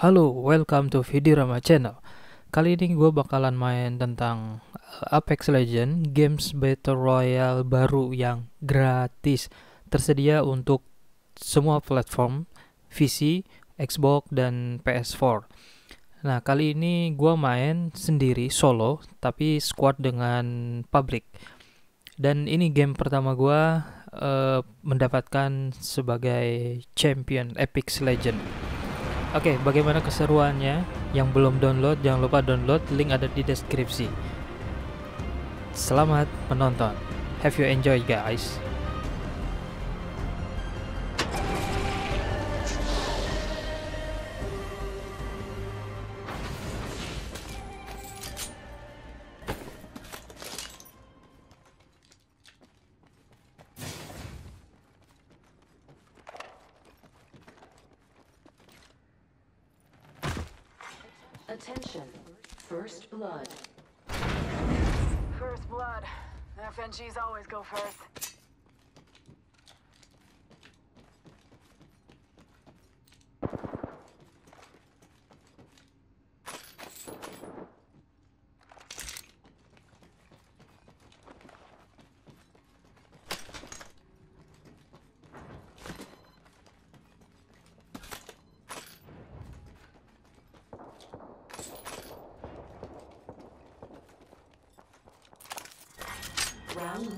Halo, welcome to Vidirama Channel. Kali ini gue bakalan main tentang uh, Apex Legends, games Battle Royale baru yang gratis. Tersedia untuk semua platform, PC, Xbox, dan PS4. Nah, kali ini gue main sendiri, solo, tapi squad dengan public. Dan ini game pertama gue uh, mendapatkan sebagai champion Apex Legends. Oke, okay, bagaimana keseruannya? Yang belum download, jangan lupa download. Link ada di deskripsi. Selamat menonton. Have you enjoy, guys?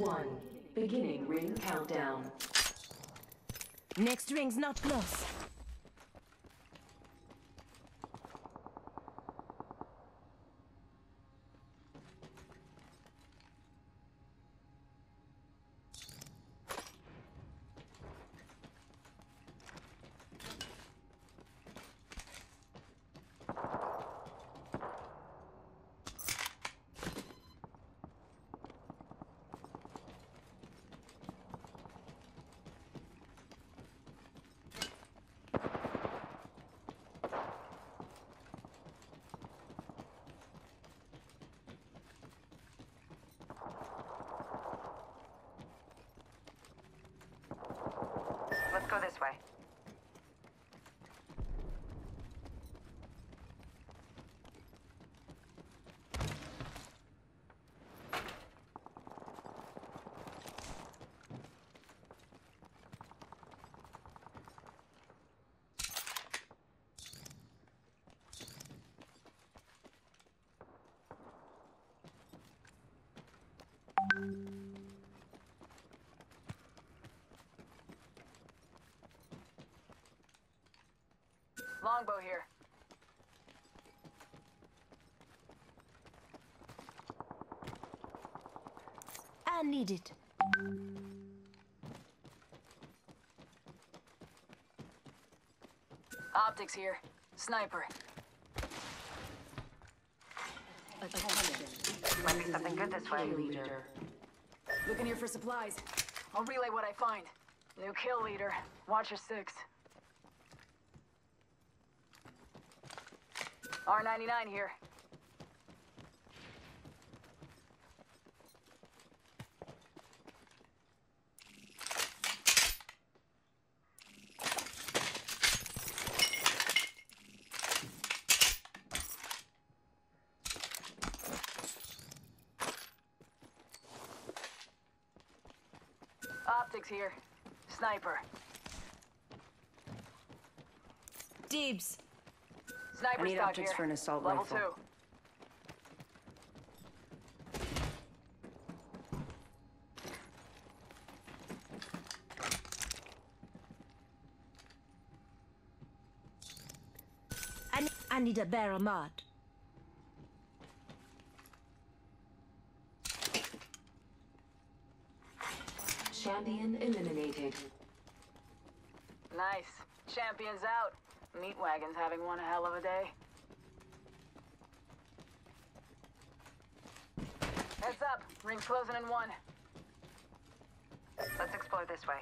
One. Beginning ring countdown. Next ring's not close. Go this way. Longbow here. I need it. Optics here. Sniper. Attention. Might be something good this way. Leader. Looking here for supplies. I'll relay what I find. New kill leader. Watcher 6. R99 here. Optics here. Sniper. Dibs. Sniper I need stock optics here. for an assault Level rifle. two. I, I need a barrel mod. Champion eliminated. Nice. Champions out. Meat wagon's having one hell of a day. Heads up. Ring's closing in one. Let's explore this way.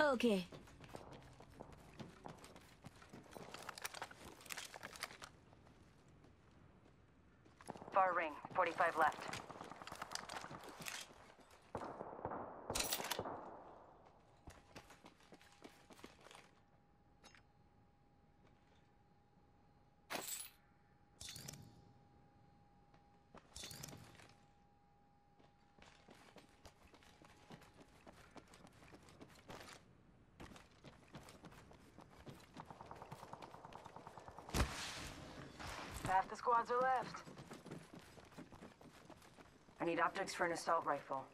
Okay. Far ring. 45 left. The squads are left. I need optics for an assault rifle.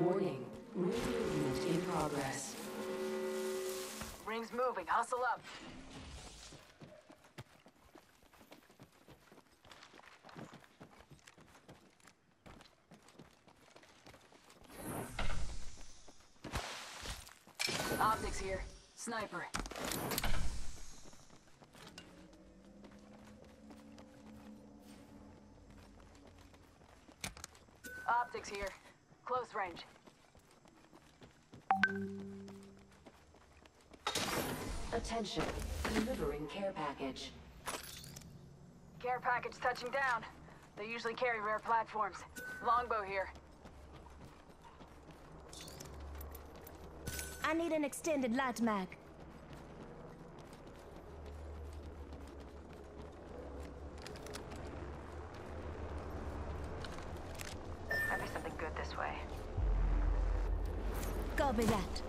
Warning. Ring movement in progress. Ring's moving. Hustle up. Optics Sniper. Optics here. Close range. Attention. Delivering care package. Care package touching down. They usually carry rare platforms. Longbow here. I need an extended light mag. Might be something good this way. Copy that.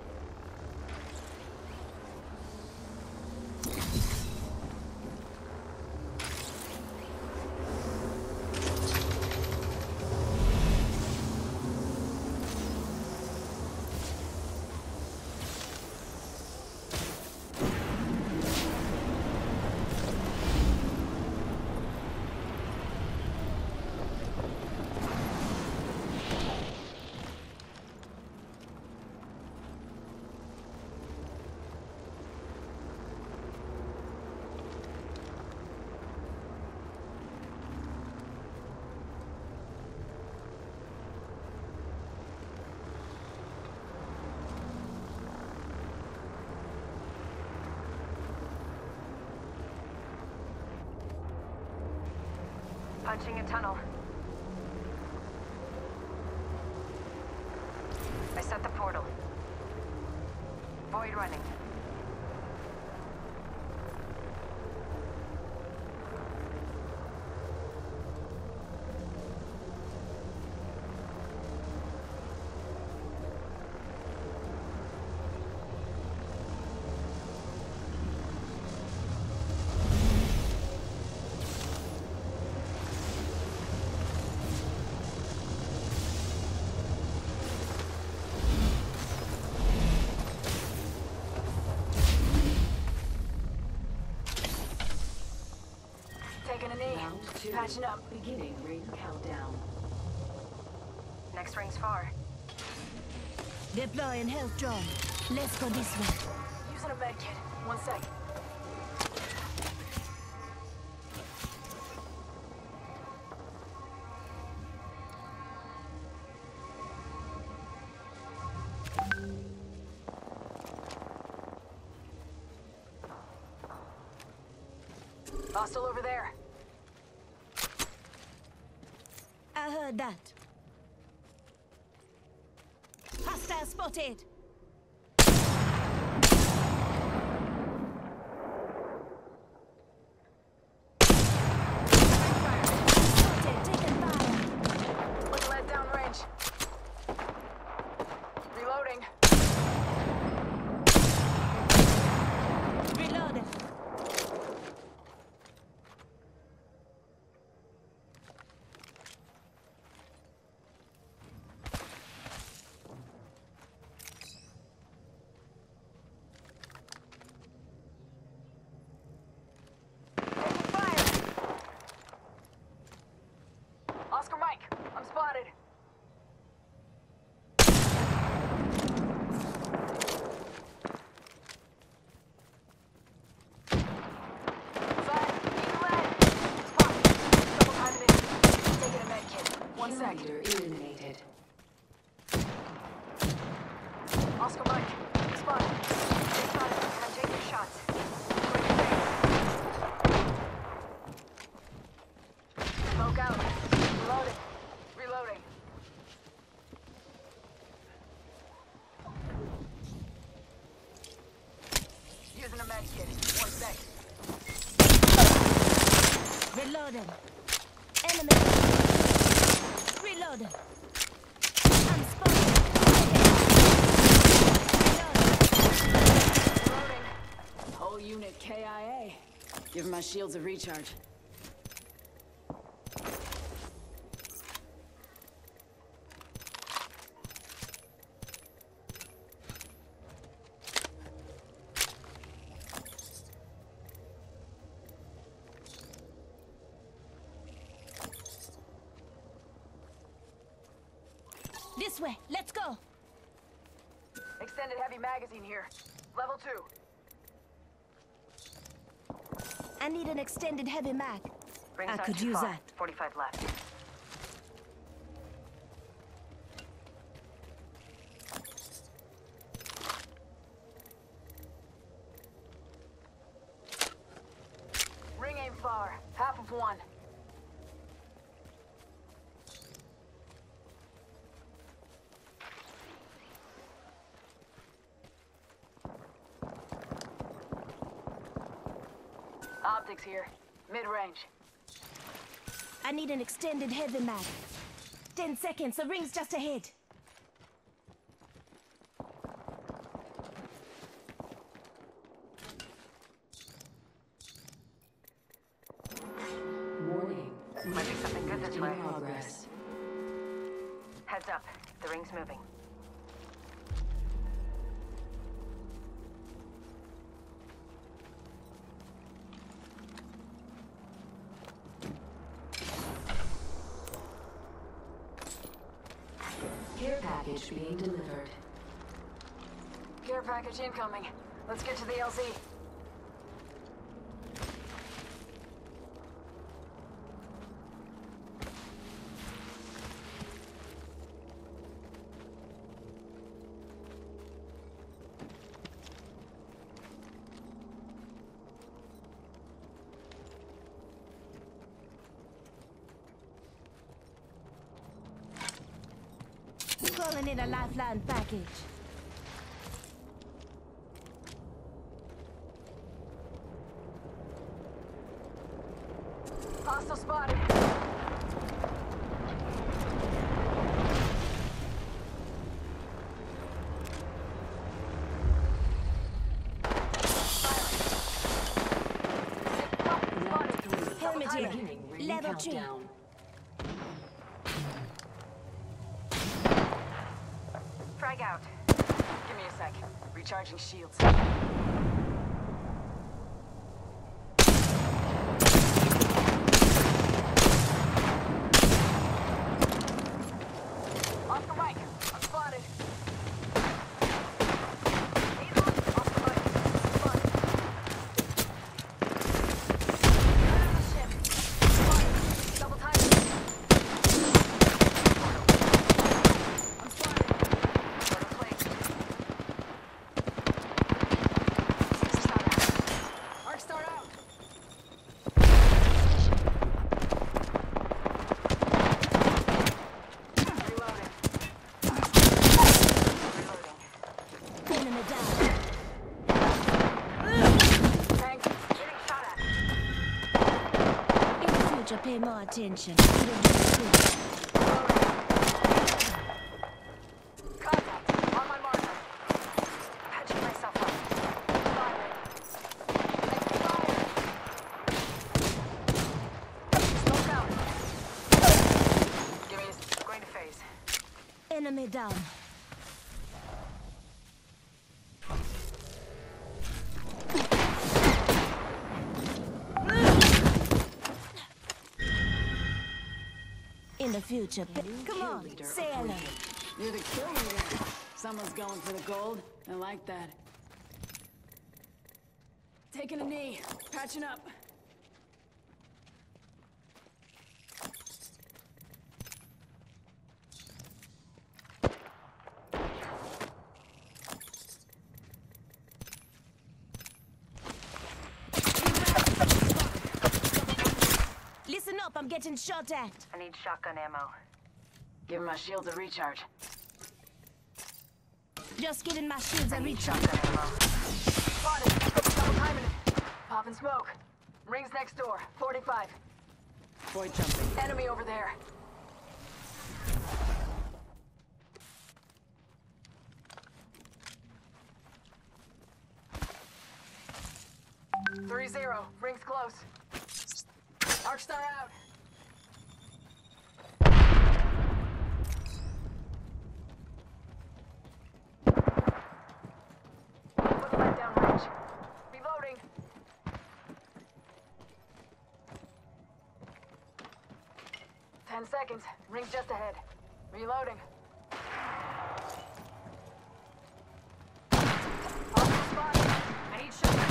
Punching a tunnel. Patching up. Beginning ring countdown. Next ring's far. Deploying health drone. Let's go this way. Using a med kit. One sec. Hostile over there. I heard that. Hostile spotted. Spotted, taking fire. Look lead down range. Reloading. Reloaded. Taking fire. Oscar Mike, I'm spotted. Fire, eat lead. Spot. Double timing it. Taking a med kit. One Kill sec. leader eliminated. Oscar Mike, I'm spotted. Stay spotted. I'm taking shots. Smoke out. Reloading. Reloading. Using a med kit. One sec. Reloaded. Enemy. Reload. I'm spotted. Reload. Loading. Whole unit KIA. Give my shields a recharge. This way. Let's go. Extended heavy magazine here. Level two. I need an extended heavy mag. I could use far. that. 45 left. Ring aim flower. Half of one. Optics here. Mid-range. I need an extended heavy mag. Ten seconds. The ring's just ahead. Warning. Might be something good this way. Progress. Heads up. The ring's moving. Care package being delivered. Care package incoming. Let's get to the LZ. Calling in a lifeline package. Hostile spotted. Round three. Helmet here. Beginning ring Level two. Frag out. Give me a sec. Recharging shields. Off the mic. I'm spotted. He's on. Off the mic. Spotted. Out of the ship. Spotted. Double time. I'm spotted. Order placed. Arc Star out. Reloading. Reloading. Enemy down. Tank. Getting shot at. In the future, pay more attention. It'll be good. Contact. On my marker. Patching myself up. Firing. Next fire. Smoke out. Give me a s- Going to phase. Enemy down. Future, come on, say hello. You're the kill leader. Someone's going for the gold. I like that. Taking a knee. Patching up. getting shot at. I need shotgun ammo. Give my shield a recharge. Just giving my shields a recharge. Shotgun ammo. Spotted. Popping smoke. Rings next door. 45. Void jumping. Enemy over there. Three zero. Rings close. Arc Star out. Ten seconds. Ring just ahead. Reloading. Hostile spotted. I need shotgun.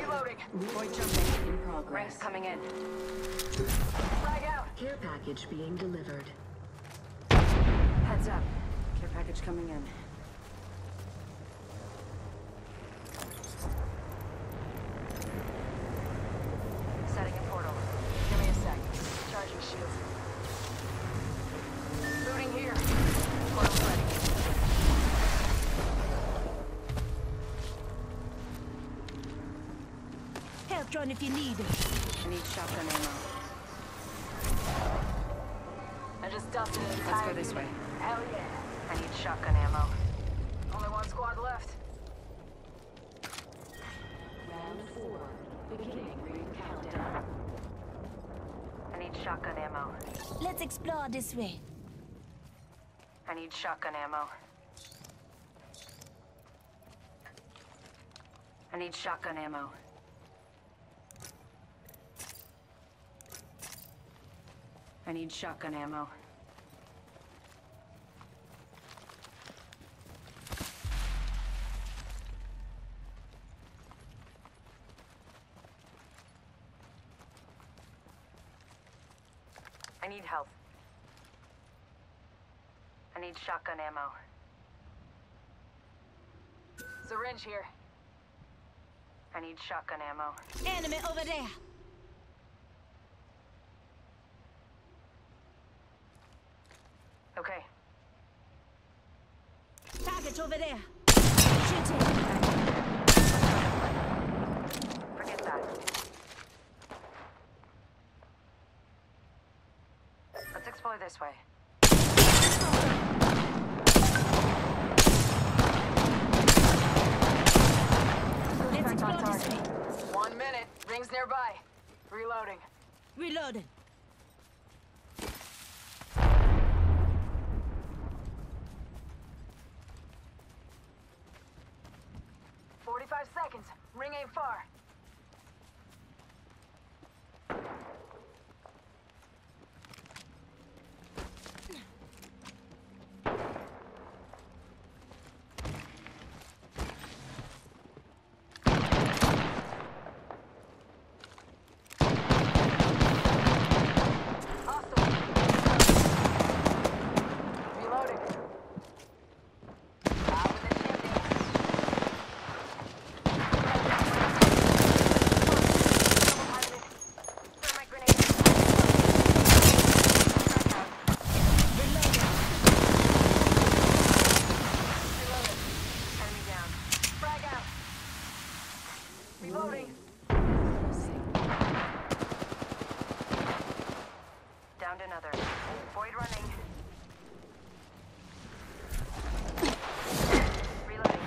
Reloading. Point jumping in Rings progress. coming in. Frag out. Care package being delivered. Heads up. Care package coming in. Help drone if you need it. I need shotgun ammo. I just dusted an Let's go this way. Hell yeah. I need shotgun ammo. Only one squad left. Round four. Beginning ring countdown. I need shotgun ammo. Let's explore this way. I need shotgun ammo. I need shotgun ammo. I need shotgun ammo. I need help. I need shotgun ammo. Syringe here. I need shotgun ammo. Enemy over there. Okay, Target over there. Shooting. forget that. Let's explore this way. Let's explore this way. One minute. Rings nearby. Reloading. Reloading. Forty-five seconds. Ring ain't far. Hostile. Reloading. Out with the chimney. Thermite grenade. Enemy down. Frag out. Reloading. Downed another. Void running. Reloading.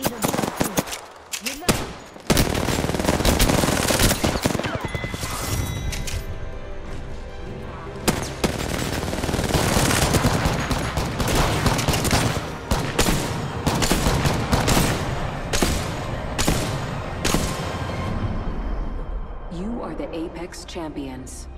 Even better. Reloading. You are the Apex champions.